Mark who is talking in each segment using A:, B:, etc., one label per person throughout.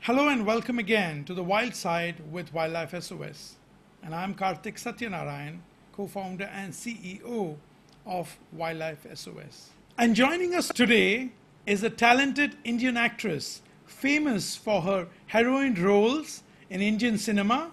A: Hello and welcome again to the Wild Side with Wildlife SOS. And I'm Kartick Satyanarayan, co founder and CEO of Wildlife SOS. And joining us today is a talented Indian actress famous for her heroine roles in Indian cinema.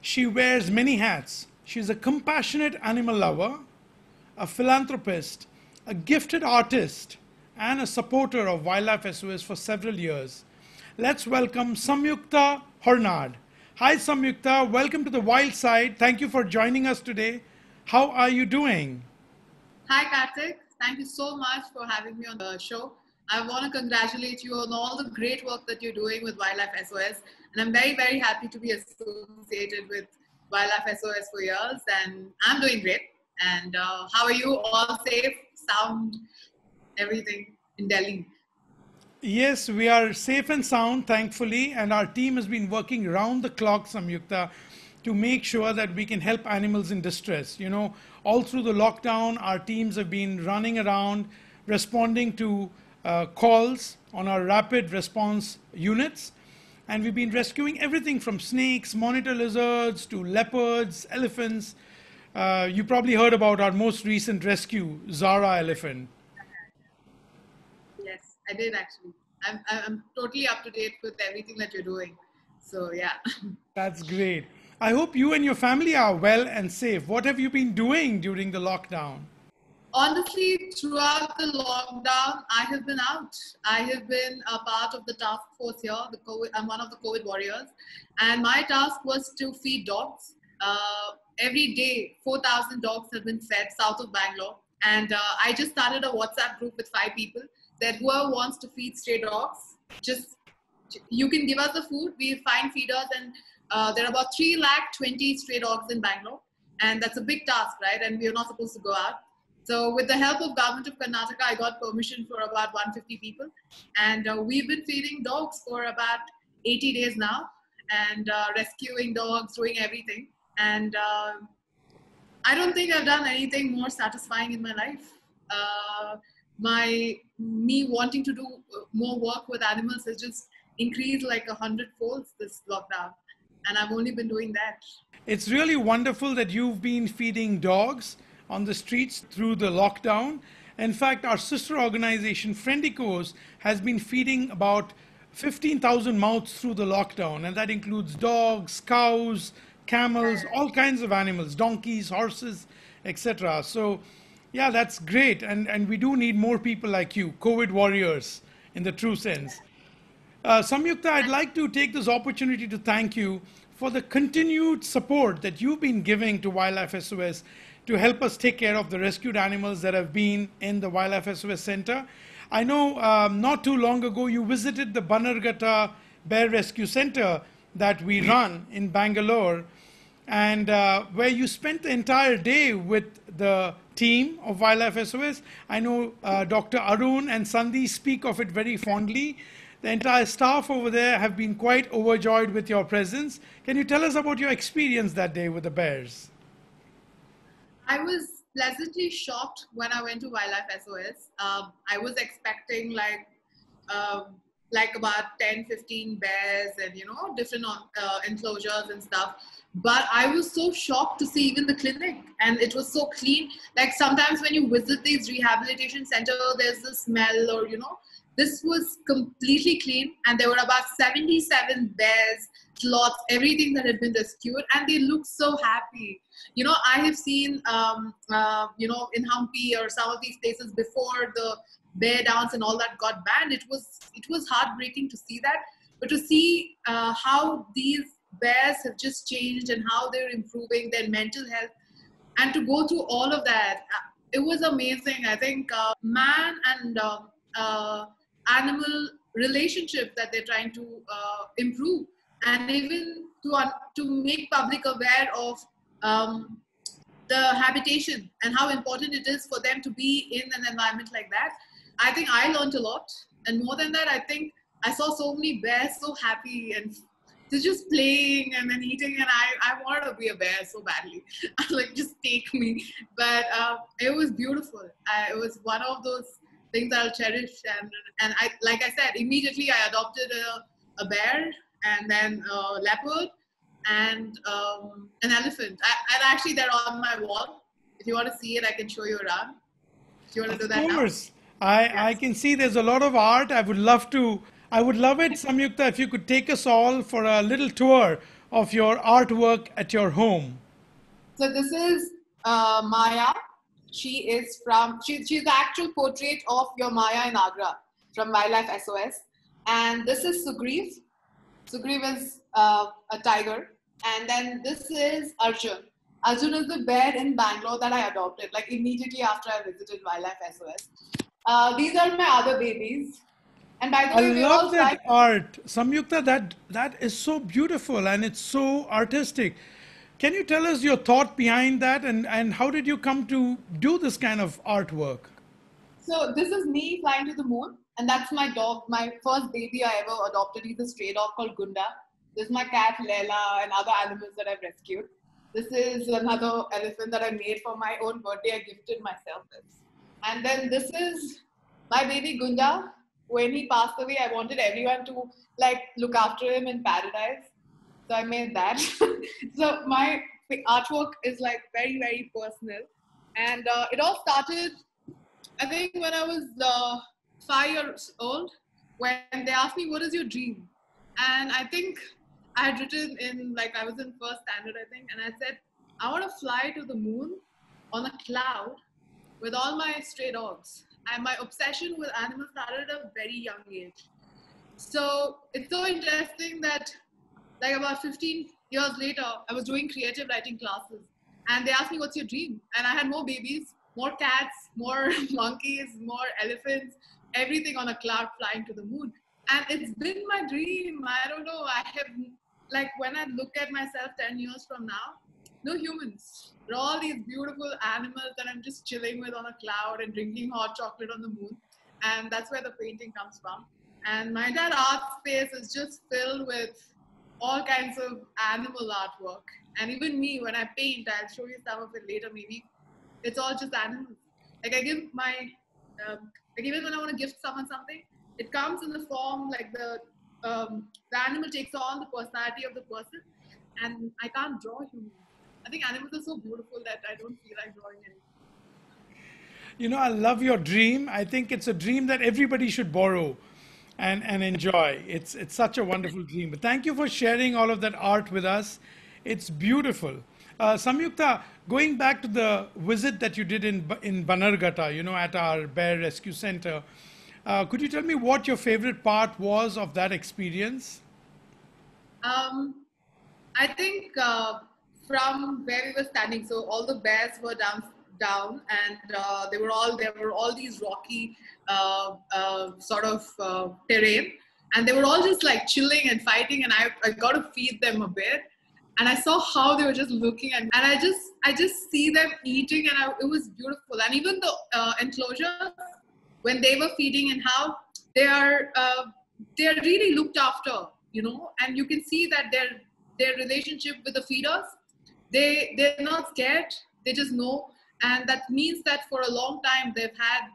A: She wears many hats. She's a compassionate animal lover, a philanthropist, a gifted artist, and a supporter of Wildlife SOS for several years. Let's welcome Samyukta Hornad. Hi, Samyukta. Welcome to the Wild Side. Thank you for joining us today. How are you doing?
B: Hi, Kartick. Thank you so much for having me on the show. I want to congratulate you on all the great work that you're doing with Wildlife SOS. And I'm very, very happy to be associated with Wildlife SOS for years. And I'm doing great. And uh, how are you? All safe, sound, everything in Delhi?
A: Yes, we are safe and sound, thankfully. And our team has been working round the clock, Samyukta, to make sure that we can help animals in distress. You know, all through the lockdown, our teams have been running around responding to uh, calls on our rapid response units. And we've been rescuing everything from snakes, monitor lizards, to leopards, elephants. Uh, you probably heard about our most recent rescue, Zara elephant.
B: Yes, I did actually. I'm, I'm totally up to date with everything that you're doing. So, yeah.
A: That's great. I hope you and your family are well and safe. What have you been doing during the lockdown?
B: Honestly, throughout the lockdown, I have been out. I have been a part of the task force here. The COVID, I'm one of the COVID warriors, and my task was to feed dogs. Uh, every day, 4,000 dogs have been fed south of Bangalore, and uh, I just started a WhatsApp group with five people. That whoever wants to feed stray dogs, just you can give us the food. We find feeders, and uh, there are about three lakh twenty stray dogs in Bangalore, and that's a big task, right? And we are not supposed to go out. So with the help of government of Karnataka, I got permission for about 150 people. And uh, we've been feeding dogs for about 80 days now and uh, rescuing dogs, doing everything. And uh, I don't think I've done anything more satisfying in my life. Uh, my me wanting to do more work with animals has just increased like a hundred folds this lockdown. And I've only been doing that.
A: It's really wonderful that you've been feeding dogs on the streets through the lockdown. In fact, our sister organization, Friendicoes, has been feeding about 15,000 mouths through the lockdown, and that includes dogs, cows, camels, all kinds of animals, donkeys, horses, etc. So, yeah, that's great, and, and we do need more people like you, COVID warriors in the true sense. Uh, Samyukta, I'd like to take this opportunity to thank you for the continued support that you've been giving to Wildlife SOS to help us take care of the rescued animals that have been in the Wildlife SOS Center. I know um, not too long ago you visited the Bannerghatta Bear Rescue Center that we run in Bangalore, and uh, where you spent the entire day with the team of Wildlife SOS. I know uh, Dr. Arun and Sandhi speak of it very fondly. The entire staff over there have been quite overjoyed with your presence. Can you tell us about your experience that day with the bears?
B: I was pleasantly shocked when I went to Wildlife SOS. Um, I was expecting like um, like about 10, 15 bears and you know different uh, enclosures and stuff. But I was so shocked to see even the clinic, and it was so clean. Like sometimes when you visit these rehabilitation centers, there's a smell, or you know, this was completely clean, and there were about 77 bears, sloths, everything that had been rescued, and they looked so happy you know i have seen um, uh, you know in Hampi or some of these places before the bear dance and all that got banned. It was it was heartbreaking to see that. But to see uh, how these bears have just changed and how they're improving their mental health and to go through all of that uh, it was amazing. I think uh, man and um, uh, animal relationship that they're trying to uh, improve. And even to, to make public aware of um, the habitation and how important it is for them to be in an environment like that. I think I learned a lot. And more than that, I think I saw so many bears so happy and they're just playing and then eating, and I, I wanted to be a bear so badly. I like, just take me. But uh, it was beautiful. I, it was one of those things I'll cherish. And, and I, like I said, immediately I adopted a, a bear and then a leopard and um, an elephant. I, and actually, they're on my wall. If you want to see it, I can show you around. Do you want to
A: of
B: do that
A: course.
B: now?
A: I,
B: Yes.
A: I can see there's a lot of art. I would love to, I would love it, Samyukta, if you could take us all for a little tour of your artwork at your home.
B: So this is uh, Maya. She is from, she, she's the actual portrait of your Maya in Agra from Wildlife SOS. And this is Sugriv. Sugriv is uh, a tiger. And then this is Arjun. Arjun is the bear in Bangalore that I adopted, like immediately after I visited Wildlife SOS. Uh, these are my other babies. And by the
A: I
B: way, all
A: love that
B: like,
A: art. Samyukta, that, that is so beautiful and it's so artistic. Can you tell us your thought behind that and, and how did you come to do this kind of artwork?
B: So this is me flying to the moon, and that's my dog, my first baby I ever adopted. He's a stray dog called Gunda. This is my cat Lela and other animals that I've rescued. This is another elephant that I made for my own birthday. I gifted myself this. And then this is my baby Gunda. When he passed away, I wanted everyone to like look after him in paradise. So I made that. so my artwork is like very, very personal. And uh, it all started I think when I was uh, five years old, when they asked me, "What is your dream?" and I think I had written in like I was in first standard, I think, and I said, "I want to fly to the moon on a cloud with all my stray dogs." And my obsession with animals started at a very young age. So it's so interesting that, like about 15 years later, I was doing creative writing classes, and they asked me, "What's your dream?" And I had more babies, more cats, more monkeys, more elephants, everything on a cloud flying to the moon. And it's been my dream. I don't know. I have, like, when I look at myself 10 years from now, no humans. They're all these beautiful animals that I'm just chilling with on a cloud and drinking hot chocolate on the moon. And that's where the painting comes from. And my entire art space is just filled with all kinds of animal artwork. And even me, when I paint, I'll show you some of it later maybe. It's all just animals. Like I give my, um, like even when I want to gift someone something, it comes in the form like the um, the animal takes on the personality of the person, and I can't draw humans. I think animals are so beautiful that I don't feel like drawing any.
A: You know, I love your dream. I think it's a dream that everybody should borrow and, and enjoy. It's, it's such a wonderful dream. But thank you for sharing all of that art with us. It's beautiful. Uh, Samyukta, going back to the visit that you did in, in Bannerghatta, you know, at our bear rescue center, uh, could you tell me what your favorite part was of that experience?
B: Um, I think uh, from where we were standing, so all the bears were down, down, and uh, they were all there were all these rocky uh, uh, sort of uh, terrain, and they were all just like chilling and fighting, and I, I got to feed them a bit, and I saw how they were just looking, and, and I just I just see them eating, and I, it was beautiful, and even the uh, enclosure when they were feeding and how they are uh, they are really looked after you know? And you can see that their their relationship with the feeders they they're not scared. They just know. And that means that for a long time they've had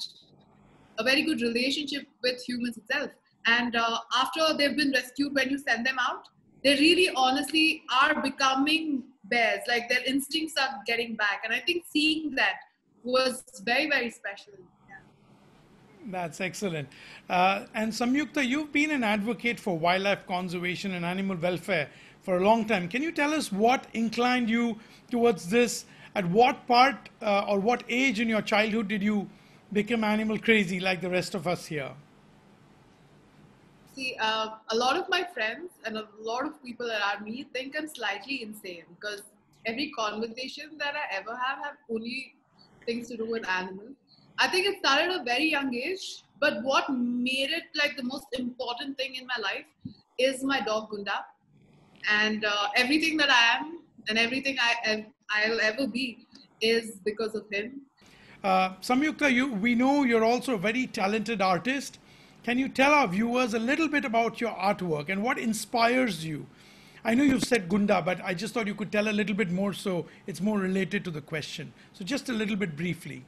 B: a very good relationship with humans itself. And uh, after they've been rescued when you send them out they really honestly are becoming bears. Like their instincts are getting back. And i think seeing that was very very special.
A: That's excellent. Uh, and Samyukta, you've been an advocate for wildlife conservation and animal welfare for a long time. Can you tell us what inclined you towards this? At what part uh, or what age in your childhood did you become animal crazy like the rest of us here?
B: See, uh, a lot of my friends and a lot of people around me think I'm slightly insane because every conversation that I ever have have only things to do with animals. I think it started at a very young age, but what made it like the most important thing in my life is my dog Gunda, and uh, everything that I am and everything I I'll ever be is because of him.
A: Uh, Samyukta, you, we know you're also a very talented artist. Can you tell our viewers a little bit about your artwork and what inspires you I know you've said Gunda, but I just thought you could tell a little bit more so it's more related to the question. So just a little bit briefly.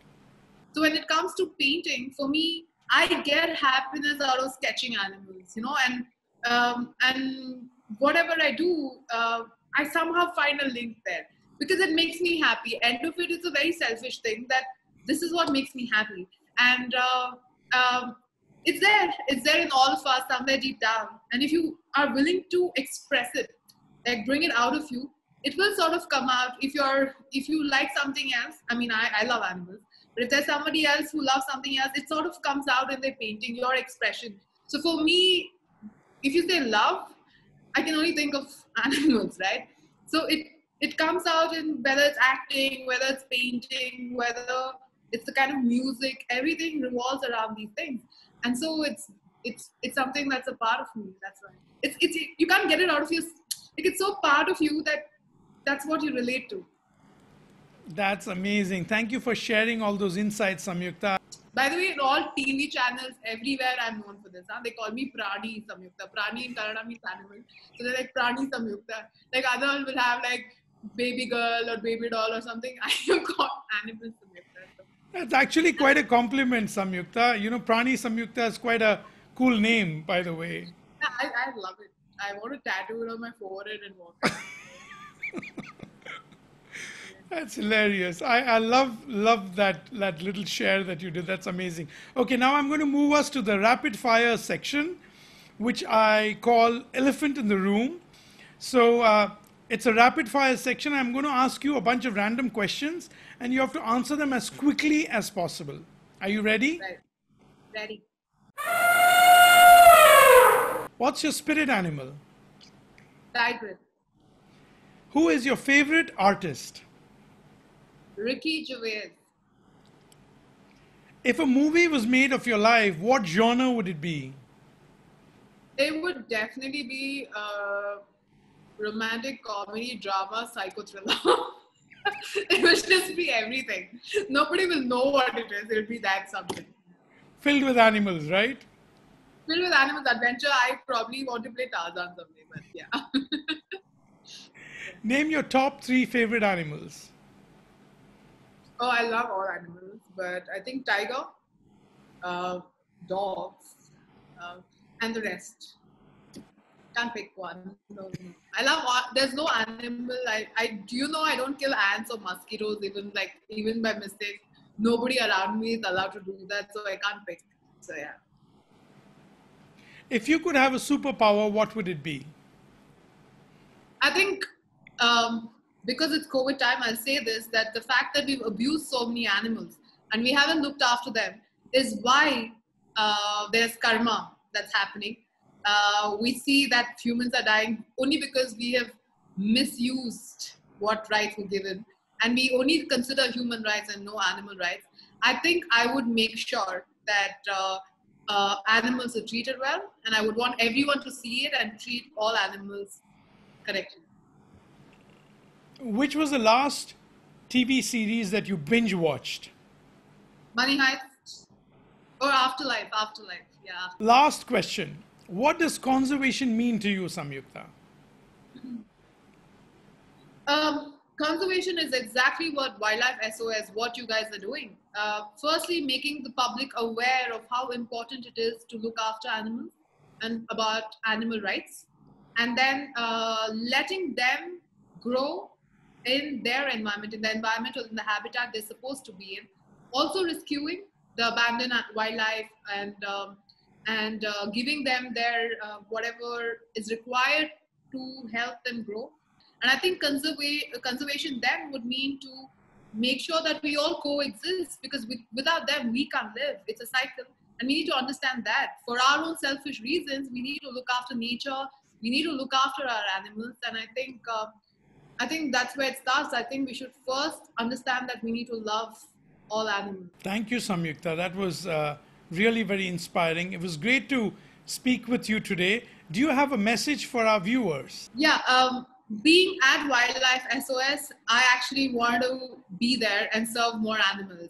B: So when it comes to painting, for me, I get happiness out of sketching animals, you know, and um, and whatever I do, uh, I somehow find a link there because it makes me happy. End of it is a very selfish thing that this is what makes me happy, and uh, um, it's there. It's there in all of us somewhere deep down. And if you are willing to express it, like bring it out of you, it will sort of come out. If you're if you like something else, I mean, I, I love animals, but if there's somebody else who loves something else, it sort of comes out in their painting, your expression. So for me, if you say love, I can only think of animals, right? So it it comes out in whether it's acting, whether it's painting, whether it's the kind of music, everything revolves around these things and so it's it's it's something that's a part of me that's why it's it's you can't get it out of you like it's so part of you that that's what you relate to
A: that's amazing thank you for sharing all those insights samyukta
B: by the way in all tv channels everywhere i'm known for this huh? they call me prani samyukta prani in kannada means animal so they're like prani samyukta like others will have like baby girl or baby doll or something i am called animal samyukta
A: that's actually quite a compliment, Samyukta. You know, Prani Samyukta is quite a cool name, by the way.
B: I, I love it. I want to tattoo it on my forehead and walk.
A: That's hilarious. I, I love love that that little share that you did. That's amazing. Okay, now I'm going to move us to the rapid fire section, which I call elephant in the room. So uh, it's a rapid fire section. I'm going to ask you a bunch of random questions, and you have to answer them as quickly as possible. Are you ready?
B: Ready.
A: What's your spirit animal?
B: Tiger.
A: Who is your favorite artist?
B: Ricky Gervais.
A: If a movie was made of your life, what genre would it be?
B: It would definitely be uh, romantic comedy, drama, psycho thriller. it would just be everything. Nobody will know what it is. It'll be that something.
A: Filled with animals, right?
B: Filled with animals adventure. I probably want to play Tarzan someday, but yeah.
A: Name your top three favorite animals.
B: Oh, I love all animals, but I think tiger, uh, dogs, uh, and the rest can't pick one. No, no. I love. There's no animal. I, I. Do you know? I don't kill ants or mosquitoes. Even like even by mistake. Nobody around me is allowed to do that, so I can't pick. So yeah.
A: If you could have a superpower, what would it be?
B: I think um, because it's COVID time, I'll say this: that the fact that we've abused so many animals and we haven't looked after them is why uh, there's karma that's happening. Uh, we see that humans are dying only because we have misused what rights were given. And we only consider human rights and no animal rights. I think i would make sure that uh, uh, animals are treated well and i would want everyone to see it and treat all animals correctly
A: which was the last tv series that you binge watched?
B: Money heist. Or afterlife afterlife yeah.
A: Last question. What does conservation mean to you, Samyukta?
B: Um, conservation is exactly what Wildlife SOS, what you guys are doing. Uh, firstly, making the public aware of how important it is to look after animals and about animal rights, and then uh, letting them grow in their environment, in the environment or in the habitat they're supposed to be in. Also, rescuing the abandoned wildlife and um, and uh, giving them their uh, whatever is required to help them grow. And I think conserva- conservation then would mean to make sure that we all coexist because with, without them we can't live. It's a cycle. And we need to understand that. For our own selfish reasons, we need to look after nature. We need to look after our animals. And I think, uh, I think that's where it starts. I think we should first understand that we need to love all animals.
A: Thank you, Samyukta. That was uh, really very inspiring. It was great to speak with you today. Do you have a message for our viewers?
B: Yeah, um, being at Wildlife SOS, I actually want to be there and serve more animals.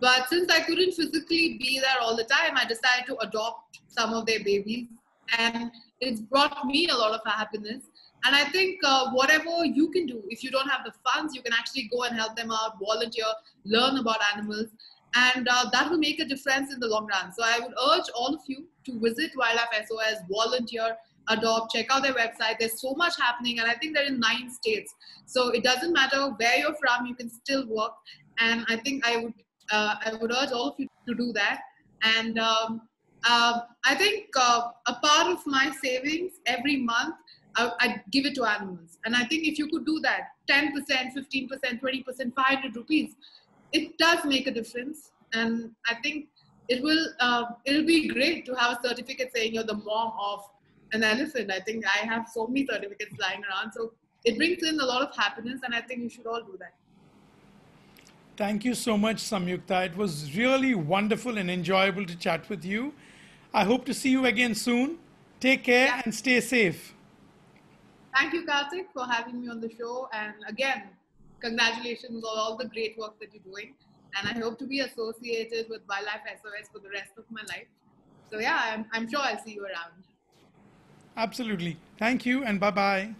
B: But since I couldn't physically be there all the time, I decided to adopt some of their babies. And it's brought me a lot of happiness. And I think uh, whatever you can do, if you don't have the funds, you can actually go and help them out, volunteer, learn about animals, and uh, that will make a difference in the long run. So I would urge all of you to visit Wildlife SOS, volunteer, adopt, check out their website. There's so much happening, and I think they're in nine states. So it doesn't matter where you're from, you can still work. And I think I would uh, I would urge all of you to do that. And um, uh, I think uh, a part of my savings every month, I, I, give it to animals. And I think if you could do that, 10%, 15%, 20%, 500 rupees, it does make a difference. And I think it will uh, it'll be great to have a certificate saying you're the mom of an elephant. I think I have so many certificates lying around. So it brings in a lot of happiness, and I think you should all do that.
A: Thank you so much, Samyukta. It was really wonderful and enjoyable to chat with you. I hope to see you again soon. Take care yeah. and stay safe.
B: Thank you, Kartick, for having me on the show. And again, congratulations on all the great work that you're doing. And I hope to be associated with Wildlife SOS for the rest of my life. So, yeah, I'm, I'm sure I'll see you around.
A: Absolutely. Thank you and bye bye.